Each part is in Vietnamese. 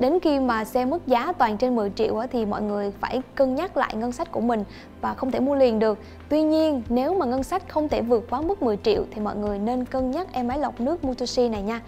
đến khi mà xe mức giá toàn trên 10 triệu thì mọi người phải cân nhắc lại ngân sách của mình và không thể mua liền được. Tuy nhiên, nếu mà ngân sách không thể vượt quá mức 10 triệu thì mọi người nên cân nhắc em máy lọc nước Mutoshi này nha.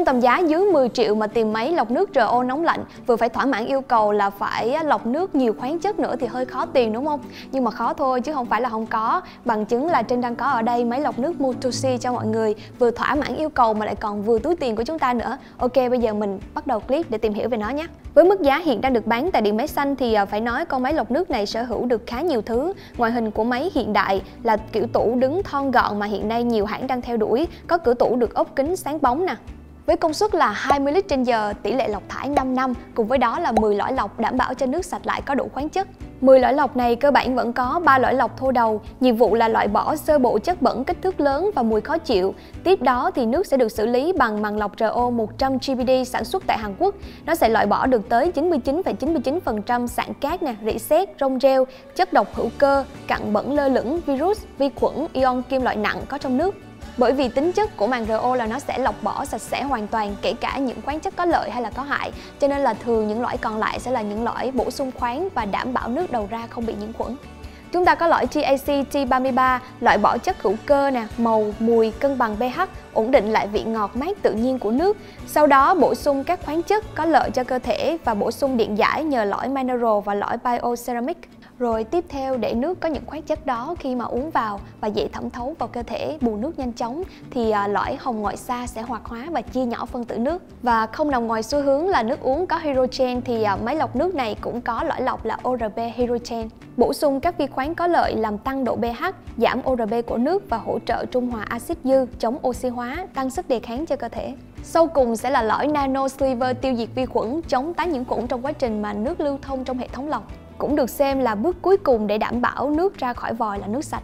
Trong tầm giá dưới 10 triệu mà tìm máy lọc nước RO nóng lạnh vừa phải thỏa mãn yêu cầu là phải lọc nước nhiều khoáng chất nữa thì hơi khó tiền đúng không? Nhưng mà khó thôi chứ không phải là không có. Bằng chứng là trên đang có ở đây máy lọc nước Motosi cho mọi người vừa thỏa mãn yêu cầu mà lại còn vừa túi tiền của chúng ta nữa. Ok bây giờ mình bắt đầu clip để tìm hiểu về nó nhé. Với mức giá hiện đang được bán tại Điện Máy Xanh thì à, phải nói con máy lọc nước này sở hữu được khá nhiều thứ. Ngoại hình của máy hiện đại là kiểu tủ đứng thon gọn mà hiện nay nhiều hãng đang theo đuổi. Có cửa tủ được ốp kính sáng bóng nè, với công suất là 20 lít trên giờ, tỷ lệ lọc thải 5 năm, cùng với đó là 10 lõi lọc đảm bảo cho nước sạch lại có đủ khoáng chất. 10 lõi lọc này cơ bản vẫn có 3 lõi lọc thô đầu, nhiệm vụ là loại bỏ sơ bộ chất bẩn kích thước lớn và mùi khó chịu. Tiếp đó thì nước sẽ được xử lý bằng màng lọc RO 100 GPD sản xuất tại Hàn Quốc. Nó sẽ loại bỏ được tới 99,99% ,99 sạn cát nè, rỉ sét, rong rêu, chất độc hữu cơ, cặn bẩn lơ lửng, virus, vi khuẩn, ion kim loại nặng có trong nước. Bởi vì tính chất của màng RO là nó sẽ lọc bỏ sạch sẽ hoàn toàn kể cả những khoáng chất có lợi hay là có hại cho nên là thường những loại còn lại sẽ là những loại bổ sung khoáng và đảm bảo nước đầu ra không bị nhiễm khuẩn. Chúng ta có lõi TAC T33, loại bỏ chất hữu cơ nè, màu, mùi, cân bằng pH, ổn định lại vị ngọt mát tự nhiên của nước. Sau đó bổ sung các khoáng chất có lợi cho cơ thể và bổ sung điện giải nhờ lõi mineral và lõi bioceramic. Rồi tiếp theo để nước có những khoáng chất đó khi mà uống vào và dễ thẩm thấu vào cơ thể bù nước nhanh chóng thì à, lõi hồng ngoại xa sẽ hoạt hóa và chia nhỏ phân tử nước. Và không nằm ngoài xu hướng là nước uống có hydrogen thì à, máy lọc nước này cũng có lõi lọc là ORB hydrogen. Bổ sung các vi khoáng có lợi làm tăng độ pH, giảm ORB của nước và hỗ trợ trung hòa axit dư, chống oxy hóa, tăng sức đề kháng cho cơ thể. Sau cùng sẽ là lõi nano sliver tiêu diệt vi khuẩn, chống tái nhiễm khuẩn trong quá trình mà nước lưu thông trong hệ thống lọc cũng được xem là bước cuối cùng để đảm bảo nước ra khỏi vòi là nước sạch.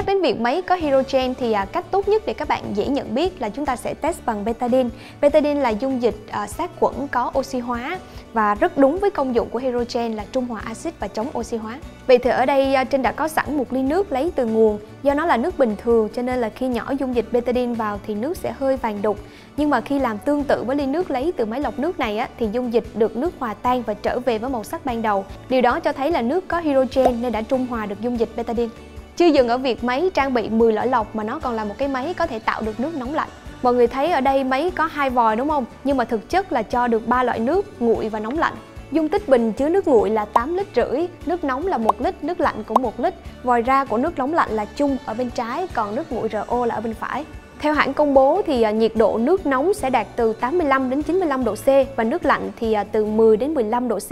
Nhắc đến việc máy có hydrogen thì à, cách tốt nhất để các bạn dễ nhận biết là chúng ta sẽ test bằng betadine. Betadine là dung dịch à, sát khuẩn có oxy hóa và rất đúng với công dụng của hydrogen là trung hòa axit và chống oxy hóa. Vậy thì ở đây à, Trinh đã có sẵn một ly nước lấy từ nguồn. Do nó là nước bình thường cho nên là khi nhỏ dung dịch betadine vào thì nước sẽ hơi vàng đục. Nhưng mà khi làm tương tự với ly nước lấy từ máy lọc nước này á, thì dung dịch được nước hòa tan và trở về với màu sắc ban đầu. Điều đó cho thấy là nước có hydrogen nên đã trung hòa được dung dịch betadine. Chưa dừng ở việc máy trang bị 10 lõi lọc mà nó còn là một cái máy có thể tạo được nước nóng lạnh. Mọi người thấy ở đây máy có hai vòi đúng không? Nhưng mà thực chất là cho được ba loại nước, nguội và nóng lạnh. Dung tích bình chứa nước nguội là 8 lít rưỡi, nước nóng là 1 lít, nước lạnh cũng 1 lít. Vòi ra của nước nóng lạnh là chung ở bên trái, còn nước nguội RO là ở bên phải. Theo hãng công bố thì à, nhiệt độ nước nóng sẽ đạt từ 85 đến 95 độ C và nước lạnh thì à, từ 10 đến 15 độ C.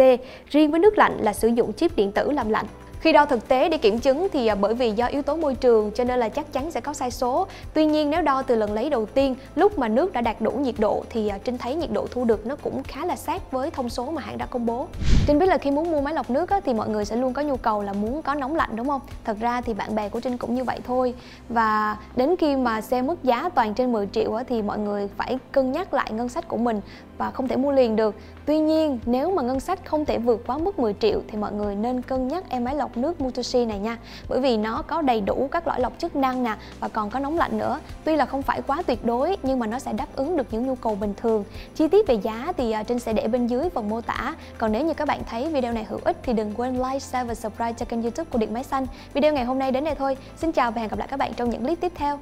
Riêng với nước lạnh là sử dụng chip điện tử làm lạnh. Khi đo thực tế để kiểm chứng thì à, bởi vì do yếu tố môi trường cho nên là chắc chắn sẽ có sai số. Tuy nhiên nếu đo từ lần lấy đầu tiên lúc mà nước đã đạt đủ nhiệt độ thì à, Trinh thấy nhiệt độ thu được nó cũng khá là sát với thông số mà hãng đã công bố. Trinh biết là khi muốn mua máy lọc nước á, thì mọi người sẽ luôn có nhu cầu là muốn có nóng lạnh đúng không? Thật ra thì bạn bè của Trinh cũng như vậy thôi. Và đến khi mà xe mức giá toàn trên 10 triệu á, thì mọi người phải cân nhắc lại ngân sách của mình và không thể mua liền được. Tuy nhiên nếu mà ngân sách không thể vượt quá mức 10 triệu thì mọi người nên cân nhắc em máy lọc nước Mutoshi này nha. Bởi vì nó có đầy đủ các loại lọc chức năng nè và còn có nóng lạnh nữa. Tuy là không phải quá tuyệt đối nhưng mà nó sẽ đáp ứng được những nhu cầu bình thường. Chi tiết về giá thì à, Trinh sẽ để bên dưới phần mô tả. Còn nếu như các bạn thấy video này hữu ích thì đừng quên like, share và subscribe cho kênh youtube của Điện Máy Xanh. Video ngày hôm nay đến đây thôi. Xin chào và hẹn gặp lại các bạn trong những clip tiếp theo.